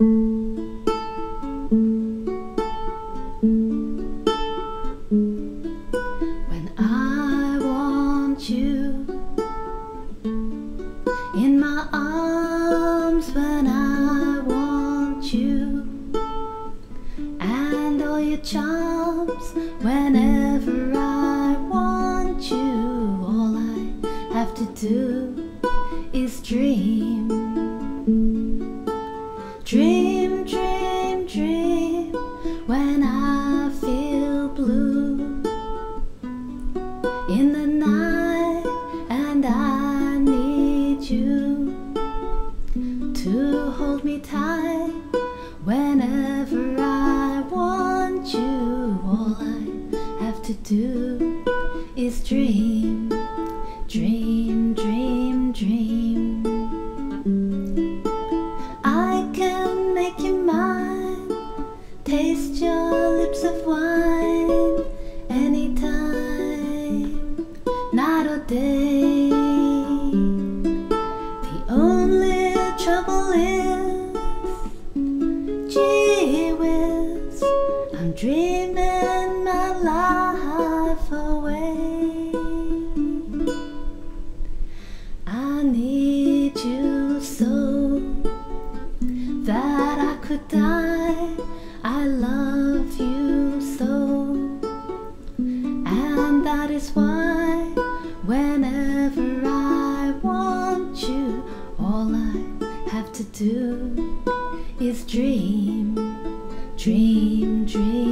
When I want you in my arms, when I want you, and all your charms, whenever I want you, all I have to do is dream. When I feel blue in the night, and I need you to hold me tight whenever I want you. All I have to do is dream, day. The only trouble is, gee whiz, I'm dreaming my life away. I need you so that I could die. I love you so, and that is why Whenever I want you, all I have to do is dream, dream, dream.